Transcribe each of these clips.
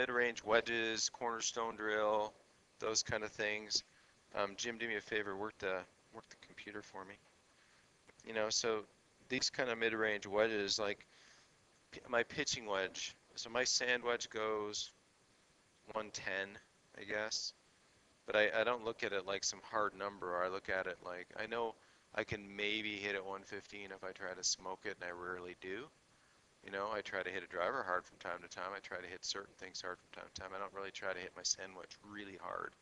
mid-range wedges, cornerstone drill, those kind of things. Um, Jim, do me a favor, work the work the computer for me. You know, so these kind of mid-range wedges, like my pitching wedge. So my sand wedge goes 110, I guess. But I, I don't look at it like some hard number. I look at it like I know I can maybe hit it 115 if I try to smoke it, and I rarely do. You know, I try to hit a driver hard from time to time. I try to hit certain things hard from time to time. I don't really try to hit my sand wedge really hard.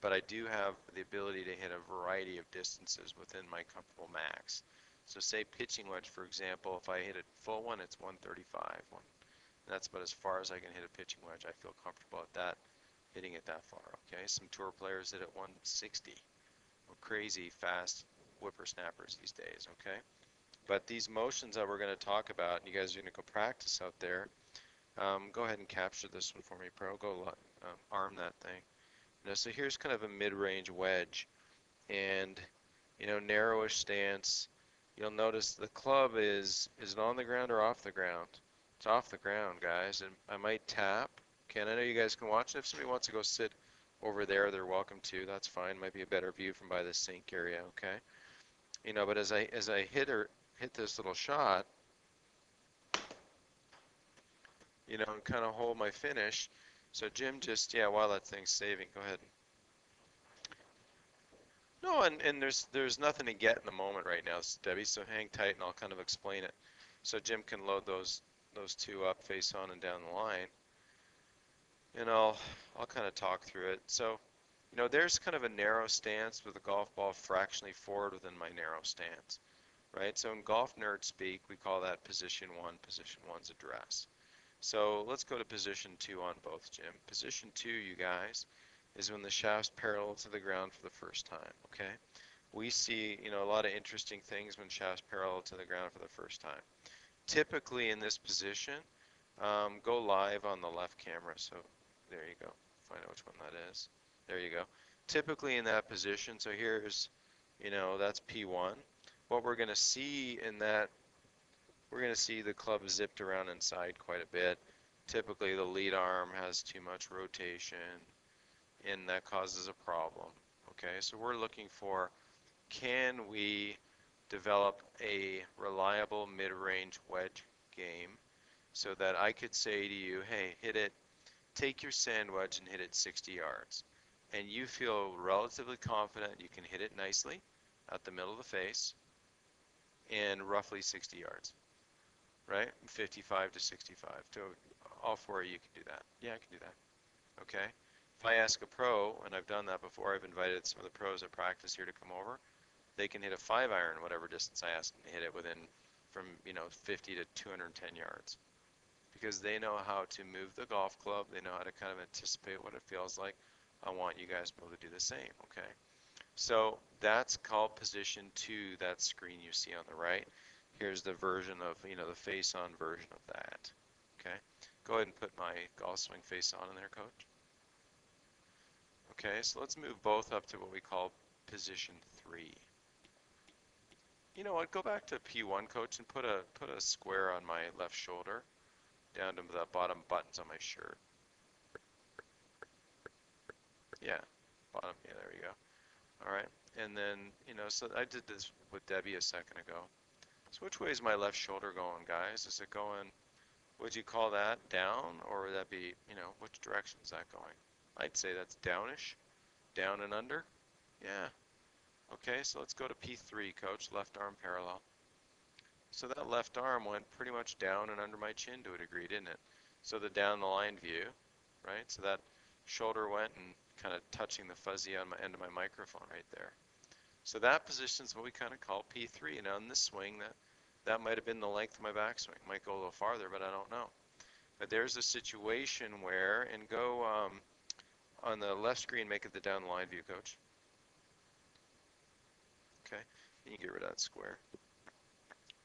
But I do have the ability to hit a variety of distances within my comfortable max. So say pitching wedge, for example, if I hit a full one, it's 135. One, that's about as far as I can hit a pitching wedge. I feel comfortable at that, hitting it that far. Okay, some tour players hit at 160. crazy fast whippersnappers these days. Okay. But these motions that we're going to talk about, and you guys are going to go practice out there, um, go ahead and capture this one for me, Pro. Go um, arm that thing. You know, so here's kind of a mid-range wedge, and you know, narrowish stance. You'll notice the club is is it on the ground or off the ground? It's off the ground, guys. And I might tap. Okay, and I know you guys can watch. it. If somebody wants to go sit over there, they're welcome to. That's fine. Might be a better view from by the sink area. Okay. You know, but as I as I hit or hit this little shot, you know, and kind of hold my finish. So Jim just, yeah, while that thing's saving, go ahead. No, and, and there's there's nothing to get in the moment right now, Debbie, so hang tight and I'll kind of explain it. So Jim can load those those two up face on and down the line. And I'll, I'll kind of talk through it. So, you know, there's kind of a narrow stance with a golf ball fractionally forward within my narrow stance right? So in golf nerd speak, we call that position one. Position one's address. So let's go to position two on both, Jim. Position two, you guys, is when the shaft's parallel to the ground for the first time, okay? We see, you know, a lot of interesting things when shaft's parallel to the ground for the first time. Typically in this position, um, go live on the left camera. So there you go. Find out which one that is. There you go. Typically in that position, so here's, you know, that's P1 what we're going to see in that, we're going to see the club zipped around inside quite a bit. Typically the lead arm has too much rotation and that causes a problem. Okay, so we're looking for can we develop a reliable mid-range wedge game so that I could say to you, hey, hit it, take your sand wedge and hit it 60 yards. And you feel relatively confident you can hit it nicely at the middle of the face in roughly 60 yards, right? 55 to 65. To all four of you can do that. Yeah, I can do that. Okay. If I ask a pro, and I've done that before, I've invited some of the pros at practice here to come over. They can hit a five iron, whatever distance I ask them to hit it within from you know 50 to 210 yards, because they know how to move the golf club. They know how to kind of anticipate what it feels like. I want you guys to be able to do the same. Okay. So that's called position two, that screen you see on the right. Here's the version of, you know, the face-on version of that. Okay, go ahead and put my golf swing face on in there, coach. Okay, so let's move both up to what we call position three. You know what, go back to P1, coach, and put a, put a square on my left shoulder down to the bottom buttons on my shirt. Yeah, bottom, yeah, there we go. All right, and then, you know, so I did this with Debbie a second ago. So which way is my left shoulder going, guys? Is it going, would you call that down, or would that be, you know, which direction is that going? I'd say that's downish, down and under. Yeah. Okay, so let's go to P3, coach, left arm parallel. So that left arm went pretty much down and under my chin to a degree, didn't it? So the down the line view, right? So that shoulder went and kind of touching the fuzzy on my end of my microphone right there. So that position is what we kind of call P3. And on this swing, that, that might have been the length of my backswing. Might go a little farther, but I don't know. But there's a situation where, and go um, on the left screen, make it the down line view, coach. Okay, and you get rid of that square.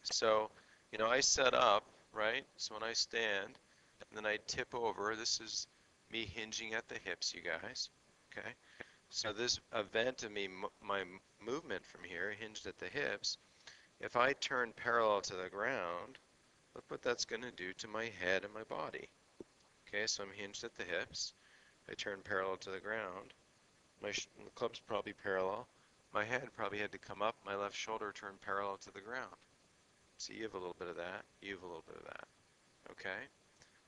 So, you know, I set up, right? So when I stand, and then I tip over, this is me hinging at the hips, you guys. Okay, so this event of me, my movement from here hinged at the hips. If I turn parallel to the ground, look what that's going to do to my head and my body. Okay, so I'm hinged at the hips. I turn parallel to the ground. My club's probably parallel. My head probably had to come up. My left shoulder turned parallel to the ground. So you have a little bit of that. You have a little bit of that. Okay?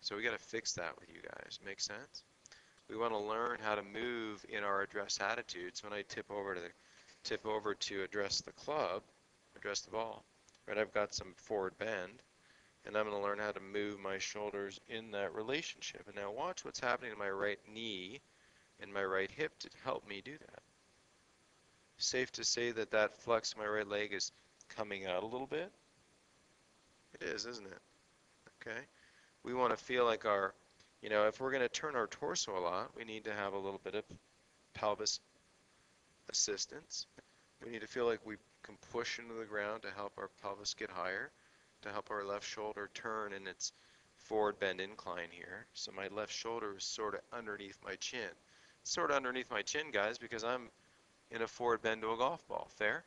So we got to fix that with you guys. Make sense? We want to learn how to move in our address attitudes. When I tip over to the, tip over to address the club, address the ball, right? I've got some forward bend, and I'm going to learn how to move my shoulders in that relationship. And now watch what's happening to my right knee and my right hip to help me do that. Safe to say that that flex of my right leg is coming out a little bit. It is, isn't it? Okay. We want to feel like our, you know, if we're going to turn our torso a lot, we need to have a little bit of pelvis assistance. We need to feel like we can push into the ground to help our pelvis get higher, to help our left shoulder turn in its forward bend incline here. So my left shoulder is sort of underneath my chin. Sort of underneath my chin, guys, because I'm in a forward bend to a golf ball. Fair?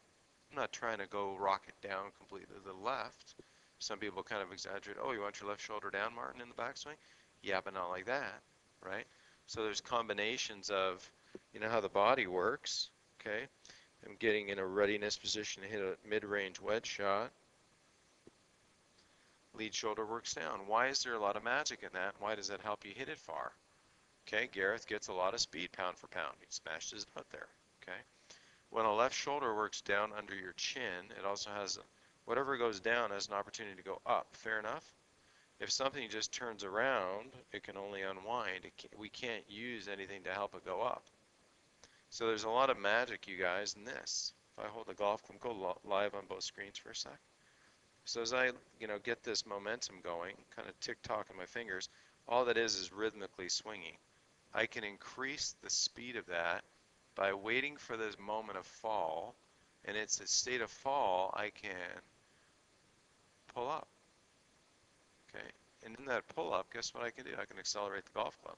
I'm not trying to go rock it down completely to the left. Some people kind of exaggerate, oh, you want your left shoulder down, Martin, in the backswing? Yeah, but not like that, right? So there's combinations of, you know how the body works, okay? I'm getting in a readiness position to hit a mid-range wedge shot. Lead shoulder works down. Why is there a lot of magic in that? Why does that help you hit it far? Okay, Gareth gets a lot of speed pound for pound. He smashed his butt there, okay? When a left shoulder works down under your chin, it also has whatever goes down has an opportunity to go up. Fair enough? If something just turns around, it can only unwind. Can't, we can't use anything to help it go up. So there's a lot of magic, you guys, in this. If I hold the golf club, go live on both screens for a sec. So as I, you know, get this momentum going, kind of tick-tock in my fingers, all that is is rhythmically swinging. I can increase the speed of that by waiting for this moment of fall, and it's a state of fall I can pull up. Okay, and in that pull up, guess what I can do? I can accelerate the golf club.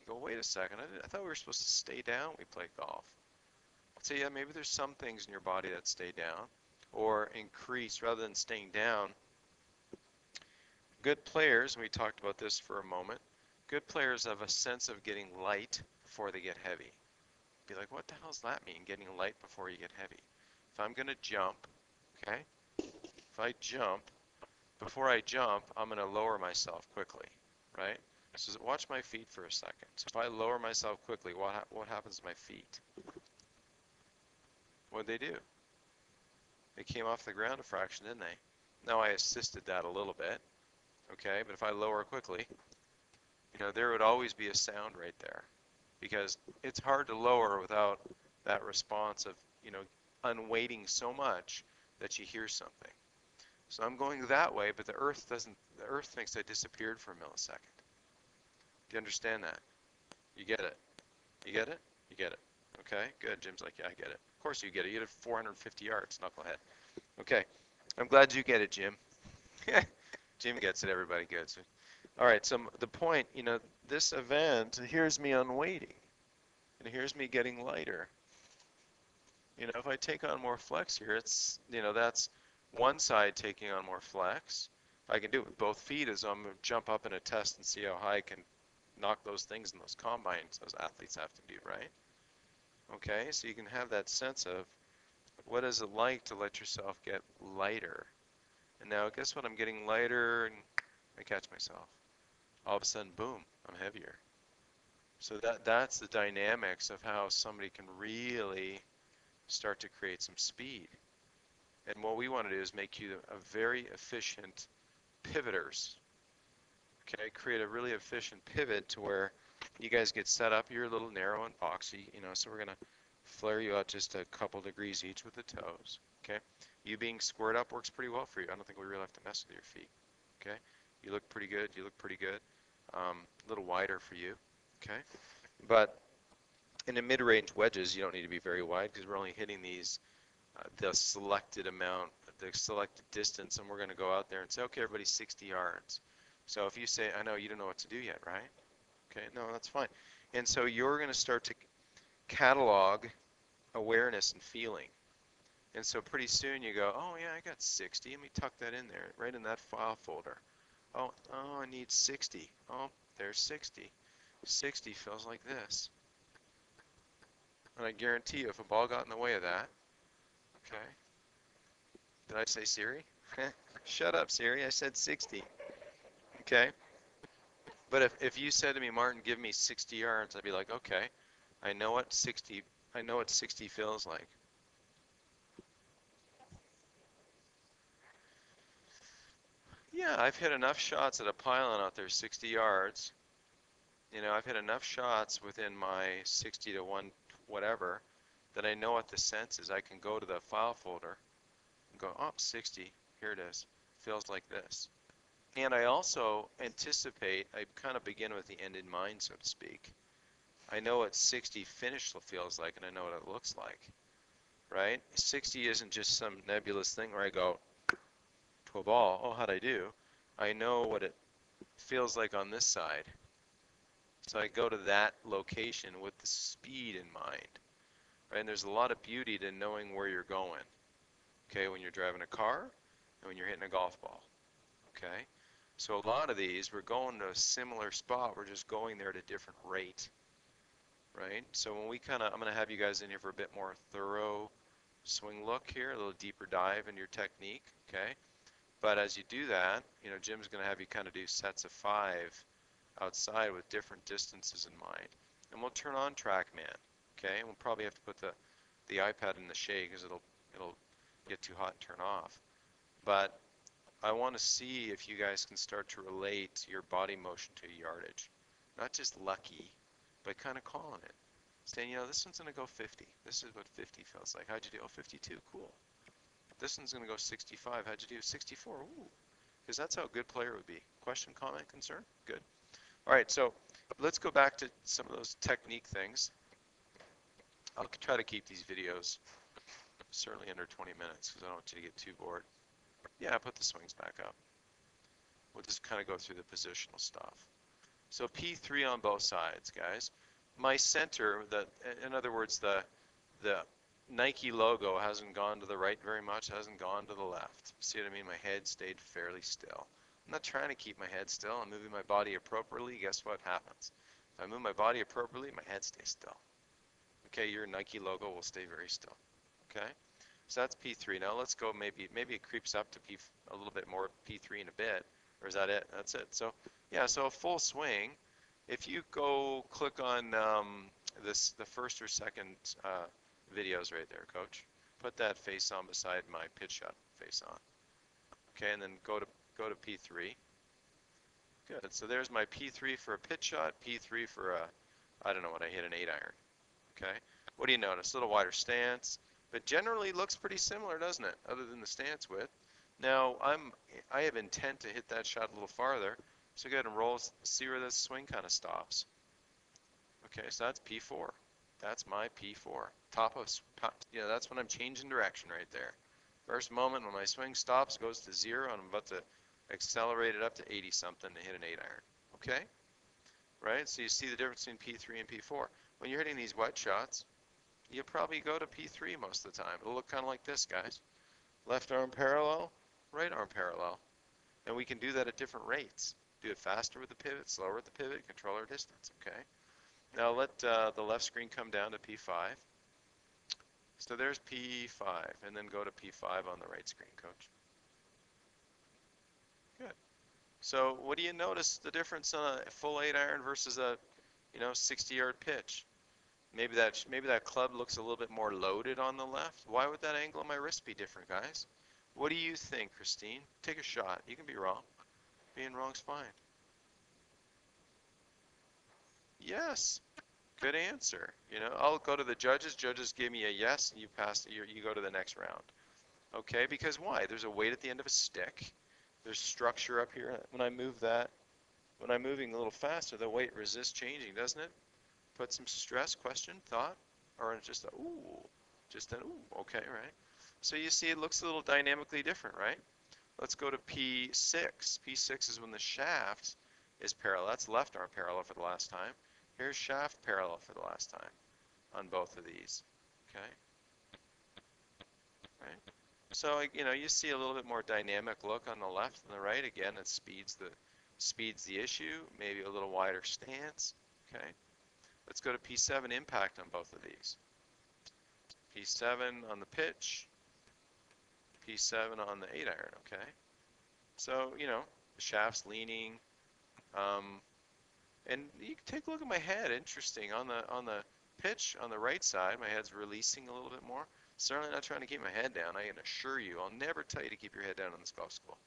You go, wait a second, I, I thought we were supposed to stay down we play golf. So yeah, maybe there's some things in your body that stay down or increase rather than staying down. Good players, and we talked about this for a moment, good players have a sense of getting light before they get heavy. Be like, what the hell does that mean, getting light before you get heavy? If I'm going to jump, okay, if I jump, before I jump, I'm going to lower myself quickly, right? So watch my feet for a second. So if I lower myself quickly, what, ha what happens to my feet? What'd they do? They came off the ground a fraction, didn't they? Now I assisted that a little bit, okay? But if I lower quickly, you know, there would always be a sound right there because it's hard to lower without that response of, you know, unweighting so much that you hear something. So I'm going that way, but the Earth doesn't, the Earth thinks I disappeared for a millisecond. Do you understand that? You get it? You get it? You get it. Okay, good. Jim's like, yeah, I get it. Of course you get it. You did 450 yards, knucklehead. Okay, I'm glad you get it, Jim. Jim gets it, everybody gets it. All right, so the point, you know, this event, here's me unweighting. And here's me getting lighter. You know, if I take on more flex here, it's, you know, that's one side taking on more flex. I can do it with both feet as I'm going to jump up in a test and see how high I can knock those things in those combines those athletes have to do, right? Okay, so you can have that sense of what is it like to let yourself get lighter. And now guess what? I'm getting lighter and I catch myself. All of a sudden, boom, I'm heavier. So that that's the dynamics of how somebody can really start to create some speed. And what we want to do is make you a very efficient pivoters. Okay, create a really efficient pivot to where you guys get set up. You're a little narrow and boxy, you know, so we're going to flare you out just a couple degrees each with the toes. Okay, you being squared up works pretty well for you. I don't think we really have to mess with your feet. Okay, you look pretty good. You look pretty good. Um, a little wider for you. Okay, but in the mid-range wedges, you don't need to be very wide because we're only hitting these the selected amount, the selected distance, and we're going to go out there and say, okay, everybody, 60 yards. So if you say, I know you don't know what to do yet, right? Okay, no, that's fine. And so you're going to start to catalog awareness and feeling. And so pretty soon you go, oh yeah, I got 60. Let me tuck that in there, right in that file folder. Oh, oh, I need 60. Oh, there's 60. 60 feels like this. And I guarantee you, if a ball got in the way of that, okay. Did I say Siri? Shut up, Siri. I said 60. Okay. But if, if you said to me, Martin, give me 60 yards, I'd be like, okay, I know what 60, I know what 60 feels like. Yeah, I've hit enough shots at a pylon out there 60 yards. You know, I've hit enough shots within my 60 to 1 whatever that I know what the sense is. I can go to the file folder and go, oh, 60, here it is. Feels like this. And I also anticipate, I kind of begin with the end in mind, so to speak. I know what 60 finish feels like, and I know what it looks like, right? 60 isn't just some nebulous thing where I go to a ball, oh, how'd I do? I know what it feels like on this side. So I go to that location with the speed in mind, right? And there's a lot of beauty to knowing where you're going, okay, when you're driving a car and when you're hitting a golf ball, okay? So a lot of these, we're going to a similar spot. We're just going there at a different rate, right? So when we kind of, I'm going to have you guys in here for a bit more thorough swing look here, a little deeper dive in your technique, okay? But as you do that, you know, Jim's going to have you kind of do sets of five outside with different distances in mind. And we'll turn on TrackMan, okay? And we'll probably have to put the, the iPad in the shade because it'll, it'll get too hot and turn off. But I want to see if you guys can start to relate your body motion to yardage. Not just lucky, but kind of calling it. Saying, you know, this one's going to go 50. This is what 50 feels like. How'd you do? Oh, 52. Cool. This one's going to go 65. How'd you do? 64. Ooh. Because that's how a good player would be. Question, comment, concern? Good. All right, so let's go back to some of those technique things. I'll try to keep these videos certainly under 20 minutes because I don't want you to get too bored. Yeah, put the swings back up. We'll just kind of go through the positional stuff. So P3 on both sides, guys. My center, the, in other words, the, the Nike logo hasn't gone to the right very much, hasn't gone to the left. See what I mean? My head stayed fairly still. I'm not trying to keep my head still. I'm moving my body appropriately. Guess what happens? If I move my body appropriately, my head stays still. Okay, your Nike logo will stay very still. Okay? So that's P3. Now let's go maybe, maybe it creeps up to P, a little bit more P3 in a bit, or is that it? That's it. So yeah, so a full swing, if you go click on um, this, the first or second uh, videos right there, coach, put that face on beside my pitch shot face on. Okay, and then go to, go to P3. Good, so there's my P3 for a pitch shot, P3 for a, I don't know what I hit, an 8 iron. Okay, what do you notice? A little wider stance, but generally looks pretty similar, doesn't it? Other than the stance width. Now I'm I have intent to hit that shot a little farther, so go ahead and roll, see where this swing kind of stops. Okay, so that's P4. That's my P4. Top of, top, yeah, that's when I'm changing direction right there. First moment when my swing stops, goes to zero, and I'm about to accelerate it up to 80 something to hit an 8 iron. Okay? Right? So you see the difference between P3 and P4. When you're hitting these wet shots, you probably go to P3 most of the time. It'll look kind of like this, guys. Left arm parallel, right arm parallel. And we can do that at different rates. Do it faster with the pivot, slower with the pivot, control our distance, okay? Now let uh, the left screen come down to P5. So there's P5, and then go to P5 on the right screen, coach. Good. So what do you notice the difference on a full 8 iron versus a, you know, 60 yard pitch? Maybe that maybe that club looks a little bit more loaded on the left. Why would that angle on my wrist be different, guys? What do you think, Christine? Take a shot. You can be wrong. Being wrong's fine. Yes. Good answer. You know, I'll go to the judges. Judges give me a yes, and you pass. You, you go to the next round. Okay, because why? There's a weight at the end of a stick. There's structure up here. When I move that, when I'm moving a little faster, the weight resists changing, doesn't it? Put some stress, question, thought, or just a ooh, just an ooh, okay, right? So you see it looks a little dynamically different, right? Let's go to P6. P6 is when the shaft is parallel. That's left arm parallel for the last time. Here's shaft parallel for the last time on both of these, okay? Right? So, you know, you see a little bit more dynamic look on the left and the right. Again, it speeds the Speed's the issue, maybe a little wider stance, okay? Let's go to P7 impact on both of these. P7 on the pitch, P7 on the 8 iron, okay? So, you know, the shaft's leaning, um, and you can take a look at my head, interesting, on the, on the pitch, on the right side, my head's releasing a little bit more. Certainly not trying to keep my head down, I can assure you, I'll never tell you to keep your head down on this golf school.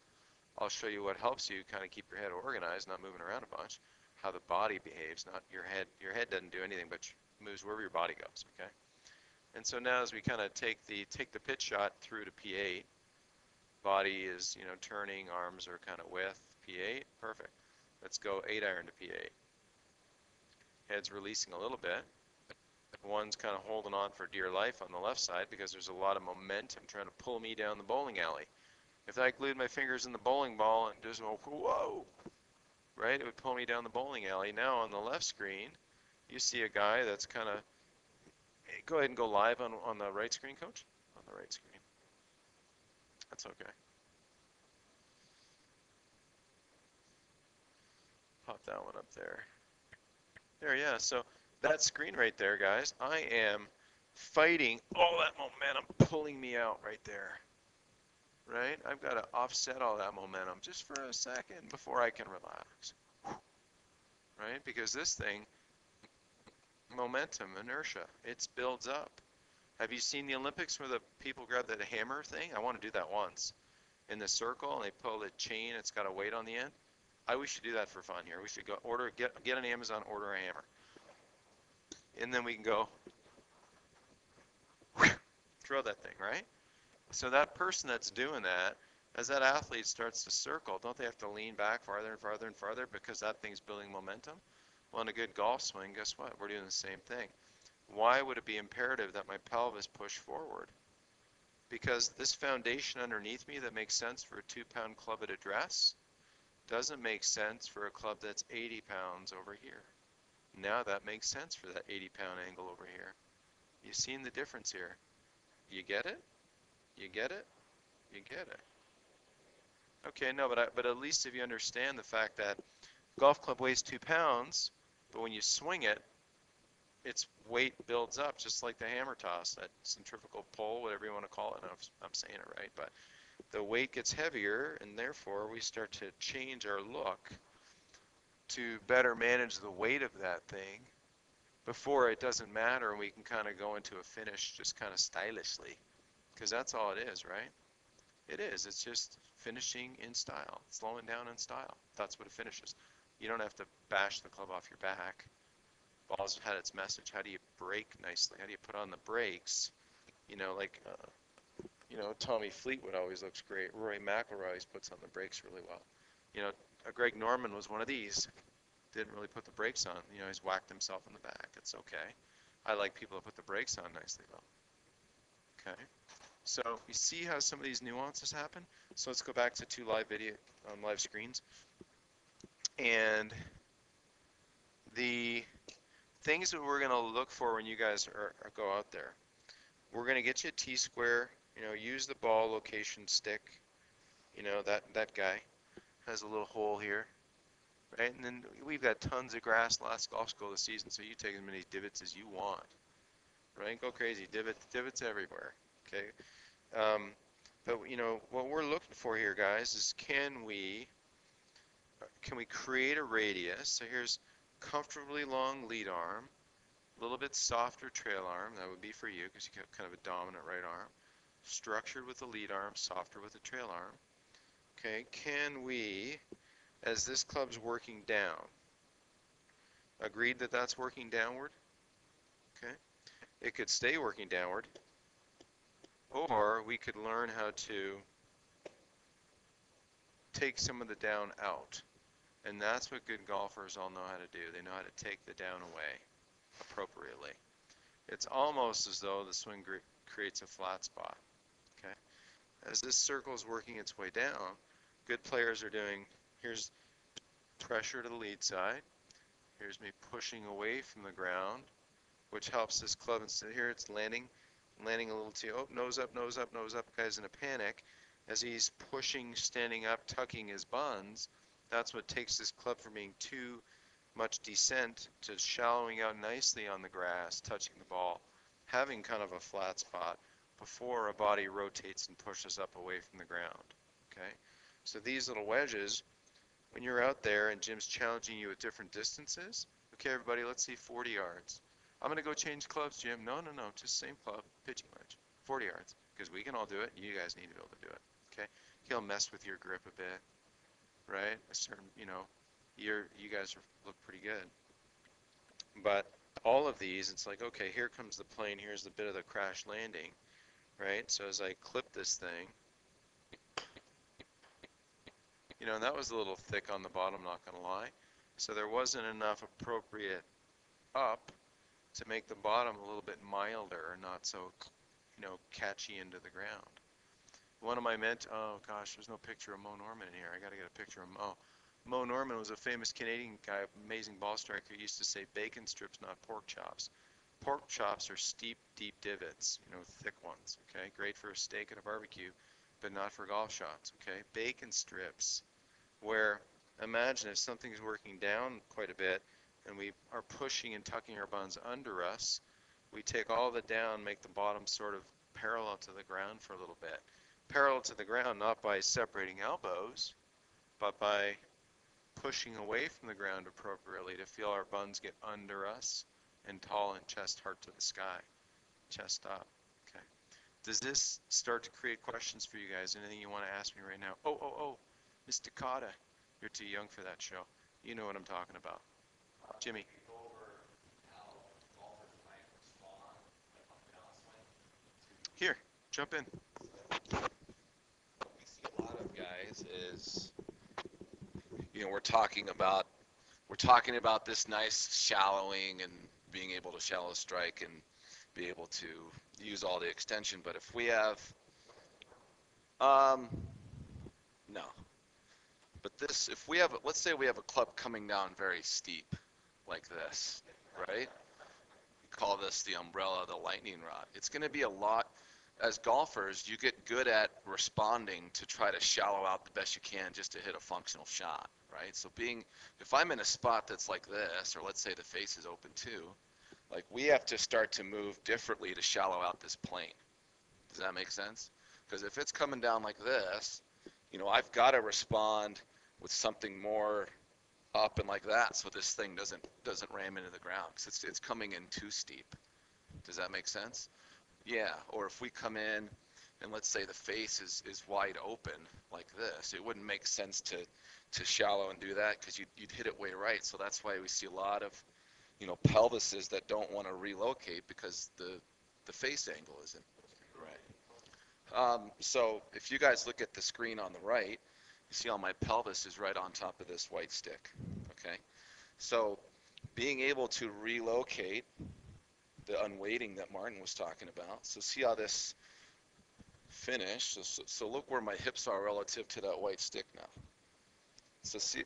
I'll show you what helps you kind of keep your head organized, not moving around a bunch, how the body behaves, not your head. Your head doesn't do anything but moves wherever your body goes, okay? And so now as we kind of take the take the pitch shot through to P8, body is, you know, turning, arms are kind of with P8, perfect. Let's go 8 iron to P8. Head's releasing a little bit. One's kind of holding on for dear life on the left side because there's a lot of momentum trying to pull me down the bowling alley. If I glued my fingers in the bowling ball and just go, whoa, right, it would pull me down the bowling alley. Now on the left screen, you see a guy that's kind of, eh, go ahead and go live on, on the right screen, coach, on the right screen. That's okay. Pop that one up there. There, yeah, so that screen right there, guys, I am fighting all that momentum pulling me out right there right? I've got to offset all that momentum just for a second before I can relax, right? Because this thing, momentum, inertia, it builds up. Have you seen the Olympics where the people grab that hammer thing? I want to do that once. In the circle, and they pull the chain, it's got a weight on the end. I we should do that for fun here. We should go order, get get an Amazon, order a hammer, and then we can go throw that thing, right? So that person that's doing that, as that athlete starts to circle, don't they have to lean back farther and farther and farther because that thing's building momentum? Well, in a good golf swing, guess what? We're doing the same thing. Why would it be imperative that my pelvis push forward? Because this foundation underneath me that makes sense for a two pound club at address doesn't make sense for a club that's 80 pounds over here. Now that makes sense for that 80 pound angle over here. You've seen the difference here. You get it? You get it? You get it. Okay, no, but I, but at least if you understand the fact that golf club weighs two pounds, but when you swing it, its weight builds up, just like the hammer toss, that centrifugal pull, whatever you want to call it. I don't if I'm saying it right, but the weight gets heavier, and therefore we start to change our look to better manage the weight of that thing before it doesn't matter, and we can kind of go into a finish just kind of stylishly. Because that's all it is, right? It is. It's just finishing in style, slowing down in style. That's what it finishes. You don't have to bash the club off your back. Ball's had its message. How do you brake nicely? How do you put on the brakes? You know, like, uh, you know, Tommy Fleetwood always looks great. Rory McIlroy always puts on the brakes really well. You know, uh, Greg Norman was one of these. Didn't really put the brakes on. You know, he's whacked himself in the back. It's okay. I like people that put the brakes on nicely, though. Okay. So you see how some of these nuances happen? So let's go back to two live video um, live screens. And the things that we're going to look for when you guys are, are go out there, we're going to get you a T-square, you know, use the ball location stick, you know, that, that guy has a little hole here, right? And then we've got tons of grass last golf school this season, so you take as many divots as you want, right? Go crazy, divots, divots everywhere, okay? Um, but you know what we're looking for here, guys, is can we can we create a radius? So here's comfortably long lead arm, a little bit softer trail arm. That would be for you because you have kind of a dominant right arm. Structured with the lead arm, softer with the trail arm. Okay, can we, as this club's working down, agreed that that's working downward? Okay, it could stay working downward. Or we could learn how to take some of the down out. And that's what good golfers all know how to do. They know how to take the down away appropriately. It's almost as though the swing creates a flat spot. Okay. As this circle is working its way down, good players are doing, here's pressure to the lead side. Here's me pushing away from the ground, which helps this club. Instead here it's landing landing a little too, oh, nose up, nose up, nose up, guy's in a panic. As he's pushing, standing up, tucking his buns, That's what takes this club from being too much descent to shallowing out nicely on the grass, touching the ball, having kind of a flat spot before a body rotates and pushes up away from the ground. Okay? So these little wedges, when you're out there and Jim's challenging you at different distances, okay, everybody, let's see 40 yards. I'm going to go change clubs, Jim. No, no, no, just same club, pitching wedge, 40 yards, because we can all do it. You guys need to be able to do it. Okay? He'll mess with your grip a bit, right? A certain, you know, you're, you guys are, look pretty good. But all of these, it's like, okay, here comes the plane, here's the bit of the crash landing, right? So as I clip this thing, you know, and that was a little thick on the bottom, not gonna lie. So there wasn't enough appropriate up to make the bottom a little bit milder, not so, you know, catchy into the ground. One of my ment, oh gosh, there's no picture of Mo Norman in here. I gotta get a picture of Mo. Mo Norman was a famous Canadian guy, amazing ball striker. He used to say bacon strips, not pork chops. Pork chops are steep, deep divots, you know, thick ones, okay? Great for a steak at a barbecue, but not for golf shots, okay? Bacon strips, where imagine if something's working down quite a bit and we are pushing and tucking our buns under us, we take all it down, make the bottom sort of parallel to the ground for a little bit. Parallel to the ground, not by separating elbows, but by pushing away from the ground appropriately to feel our buns get under us and tall and chest heart to the sky. Chest up. Okay. Does this start to create questions for you guys? Anything you want to ask me right now? Oh, oh, oh. Miss Dakota. You're too young for that show. You know what I'm talking about. Jimmy. Here, jump in. we see a lot of guys is you know we're talking about we're talking about this nice shallowing and being able to shallow strike and be able to use all the extension but if we have um no but this if we have let's say we have a club coming down very steep like this right we call this the umbrella the lightning rod it's going to be a lot as golfers, you get good at responding to try to shallow out the best you can just to hit a functional shot, right? So being, if I'm in a spot that's like this, or let's say the face is open too, like we have to start to move differently to shallow out this plane. Does that make sense? Because if it's coming down like this, you know, I've got to respond with something more up and like that, so this thing doesn't doesn't ram into the ground because it's it's coming in too steep. Does that make sense? Yeah, or if we come in and let's say the face is, is wide open like this, it wouldn't make sense to, to shallow and do that because you'd, you'd hit it way right. So that's why we see a lot of, you know, pelvises that don't want to relocate because the, the face angle isn't right. Um, so if you guys look at the screen on the right, you see how my pelvis is right on top of this white stick, okay? So being able to relocate the unweighting that Martin was talking about. So see how this finished. So, so look where my hips are relative to that white stick now. So see,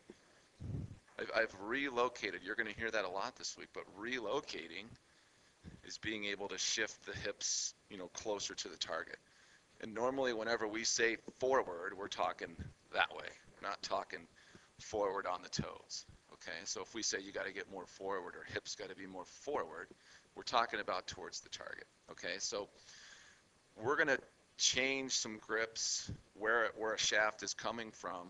I've, I've relocated. You're going to hear that a lot this week, but relocating is being able to shift the hips, you know, closer to the target. And normally, whenever we say forward, we're talking that way. We're not talking forward on the toes. Okay, so if we say you got to get more forward or hips got to be more forward, we're talking about towards the target. Okay, so we're going to change some grips where where a shaft is coming from.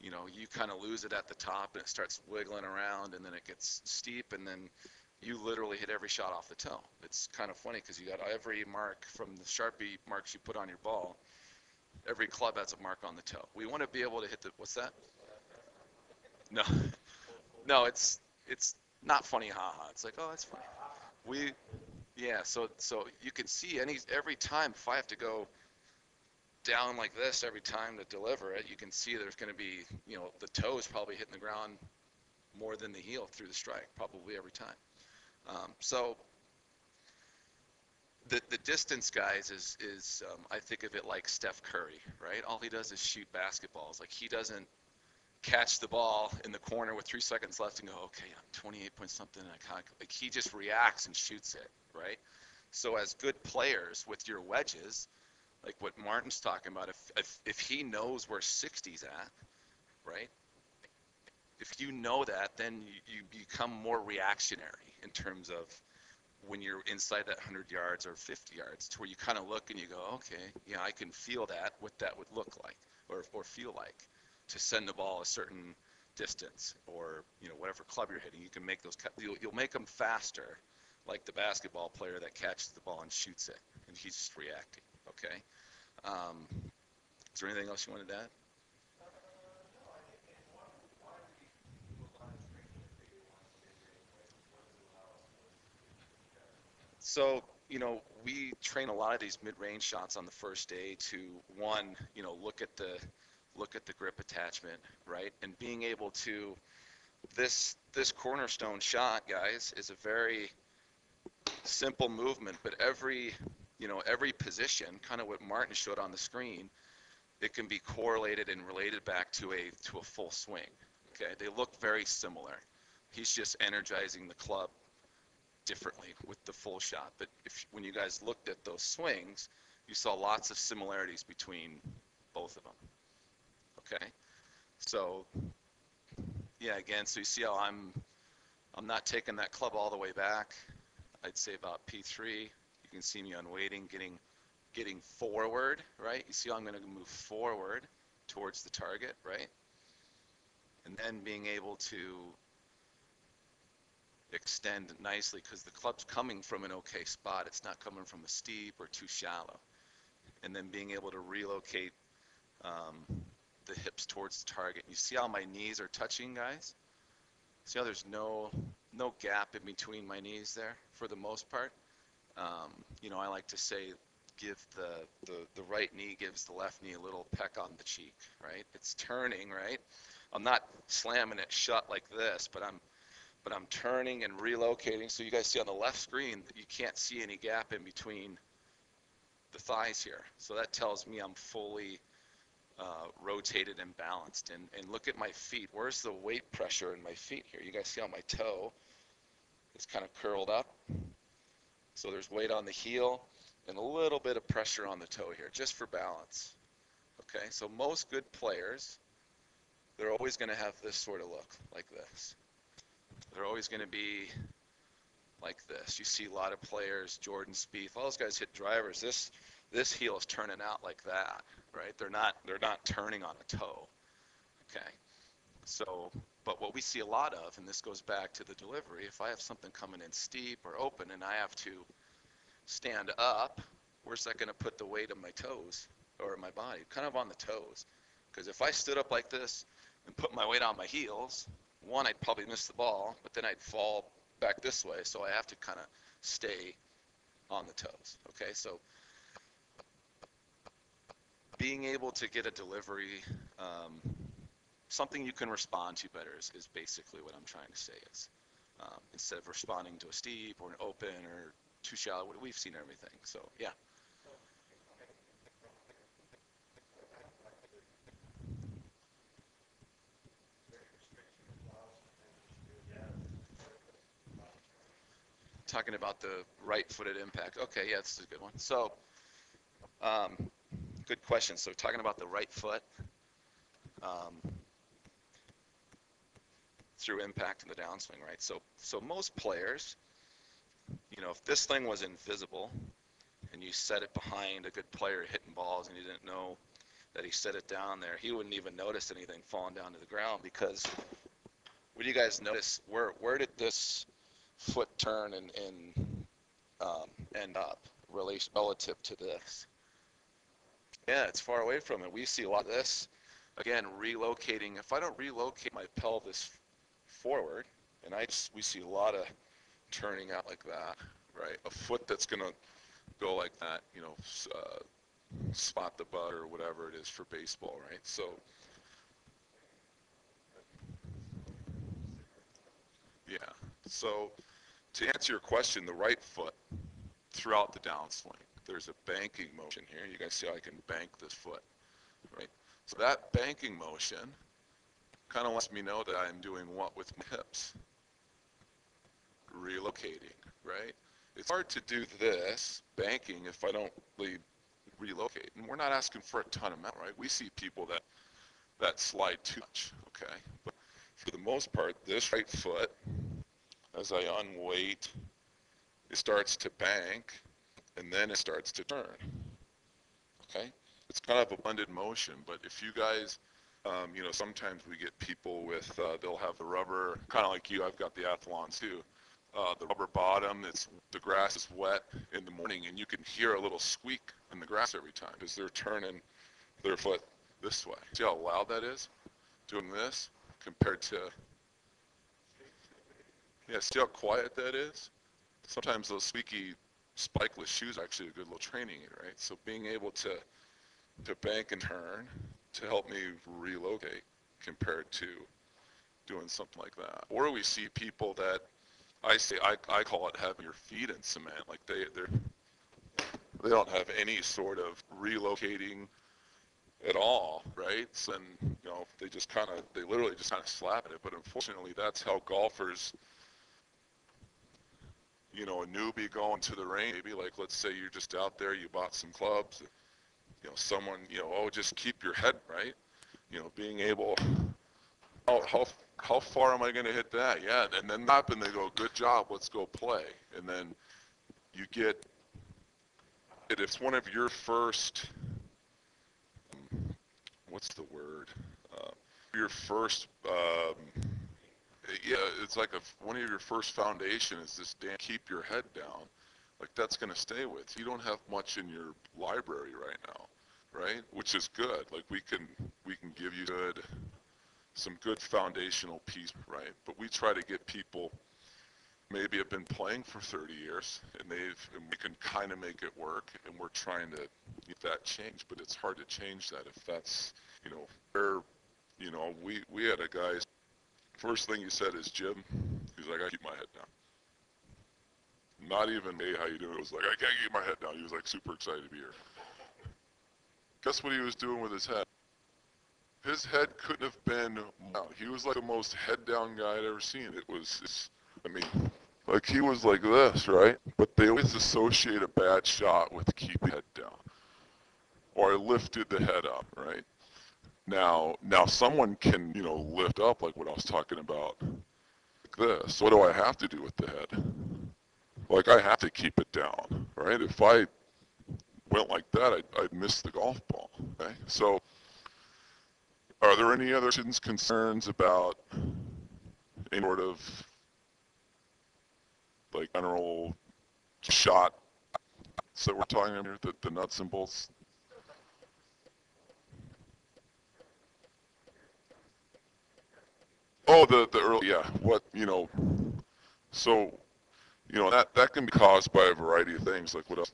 You know, you kind of lose it at the top and it starts wiggling around and then it gets steep and then you literally hit every shot off the toe. It's kind of funny because you got every mark from the Sharpie marks you put on your ball. Every club has a mark on the toe. We want to be able to hit the what's that? No, no, it's it's not funny, haha. It's like oh, that's funny. We, yeah. So so you can see any every time if I have to go down like this every time to deliver it, you can see there's going to be you know the toe is probably hitting the ground more than the heel through the strike, probably every time. Um, so the the distance guys is is um, I think of it like Steph Curry, right? All he does is shoot basketballs. Like he doesn't catch the ball in the corner with three seconds left and go, okay, I'm 28 point something. And I can't, like he just reacts and shoots it, right? So as good players with your wedges, like what Martin's talking about, if if, if he knows where 60's at, right? if you know that, then you, you become more reactionary in terms of when you're inside that 100 yards or 50 yards to where you kind of look and you go, okay, yeah, I can feel that, what that would look like or, or feel like to send the ball a certain distance or, you know, whatever club you're hitting, You can make those, you'll, you'll make them faster like the basketball player that catches the ball and shoots it and he's just reacting, okay? Um, is there anything else you wanted to add? So, you know, we train a lot of these mid-range shots on the first day to one, you know, look at the look at the grip attachment, right? And being able to this this cornerstone shot, guys, is a very simple movement, but every, you know, every position, kind of what Martin showed on the screen, it can be correlated and related back to a to a full swing. Okay? They look very similar. He's just energizing the club differently with the full shot. But if when you guys looked at those swings, you saw lots of similarities between both of them. Okay, so yeah, again, so you see how I'm I'm not taking that club all the way back. I'd say about P3. You can see me unweighting, getting getting forward, right? You see how I'm going to move forward towards the target, right? And then being able to extend nicely because the club's coming from an okay spot. It's not coming from a steep or too shallow. And then being able to relocate um, the hips towards the target. You see how my knees are touching, guys? See how there's no no gap in between my knees there for the most part. Um, you know, I like to say give the, the the right knee gives the left knee a little peck on the cheek, right? It's turning, right? I'm not slamming it shut like this, but I'm but I'm turning and relocating. So you guys see on the left screen that you can't see any gap in between the thighs here. So that tells me I'm fully uh, rotated and balanced. And, and look at my feet. Where's the weight pressure in my feet here? You guys see how my toe is kind of curled up? So there's weight on the heel and a little bit of pressure on the toe here, just for balance. Okay, so most good players, they're always going to have this sort of look, like this. They're always going to be like this. You see a lot of players, Jordan Spieth, all those guys hit drivers. This this heel is turning out like that, right? They're not they're not turning on a toe. Okay. So, but what we see a lot of, and this goes back to the delivery, if I have something coming in steep or open and I have to stand up, where's that going to put the weight of my toes or my body? Kind of on the toes. Because if I stood up like this and put my weight on my heels, one, I'd probably miss the ball, but then I'd fall back this way. So I have to kind of stay on the toes. Okay, so being able to get a delivery, um, something you can respond to better is, is basically what I'm trying to say is um, instead of responding to a steep or an open or too shallow, we've seen everything. So yeah. Talking about the right-footed impact. Okay, yeah, this is a good one. So, um, good question. So, talking about the right foot um, through impact in the downswing, right? So, so most players, you know, if this thing was invisible and you set it behind a good player hitting balls and you didn't know that he set it down there, he wouldn't even notice anything falling down to the ground because what do you guys notice? Where where did this foot turn and, and um, end up relative to this? Yeah, it's far away from it. We see a lot of this. Again, relocating. If I don't relocate my pelvis forward, and I just, we see a lot of turning out like that, right? A foot that's gonna go like that, you know, uh, spot the butt or whatever it is for baseball, right? So. Yeah. So to answer your question, the right foot throughout the downswing, there's a banking motion here. You guys see how I can bank this foot, right? So that banking motion kind of lets me know that I'm doing what with my hips? Relocating, right? It's hard to do this, banking, if I don't really relocate. And we're not asking for a ton of amount, right? We see people that, that slide too much, okay? But for the most part, this right foot, as I unweight, it starts to bank, and then it starts to turn. Okay? It's kind of a blended motion, but if you guys, um, you know, sometimes we get people with, uh, they'll have the rubber, kind of like you, I've got the Athlon too. Uh, the rubber bottom, it's, the grass is wet in the morning, and you can hear a little squeak in the grass every time, because they're turning their foot this way. See how loud that is? Doing this compared to, yeah, see how quiet that is? Sometimes those squeaky spikeless shoes are actually a good little training aid, right? So being able to, to bank and turn to help me relocate compared to doing something like that. Or we see people that, I say, I, I call it having your feet in cement, like they, they're, they don't have any sort of relocating at all, right? Then, you know, they just kind of, they literally just kind of slap at it. But unfortunately, that's how golfers, you know, a newbie going to the range, maybe like, let's say you're just out there, you bought some clubs, you know, someone, you know, oh, just keep your head right. You know, being able, oh how, how far am I going to hit that? Yeah. And then up and they go, good job, let's go play. And then you get, if it's one of your first, what's the word? Uh, your first, um, yeah, it's like a, one of your first foundation is this damn keep your head down. Like that's going to stay with. You don't have much in your library right now, right? Which is good. Like we can we can give you good some good foundational piece, right? But we try to get people maybe have been playing for 30 years and they've and we can kind of make it work and we're trying to get that change but it's hard to change that if that's you know where you know we we had a guy first thing he said is jim he's like i keep my head down not even hey how you doing it was like i can't keep my head down he was like super excited to be here guess what he was doing with his head his head couldn't have been he was like the most head down guy i'd ever seen it was i mean like he was like this, right? But they always associate a bad shot with keep head down. Or I lifted the head up, right? Now, now someone can, you know, lift up like what I was talking about, like this. What do I have to do with the head? Like I have to keep it down, right? If I went like that, I'd, I'd miss the golf ball. Okay, so are there any other students' concerns about any sort of like general shot. So we're talking here the, nuts and bolts. Oh, the the early yeah. What you know? So you know that that can be caused by a variety of things. Like what else?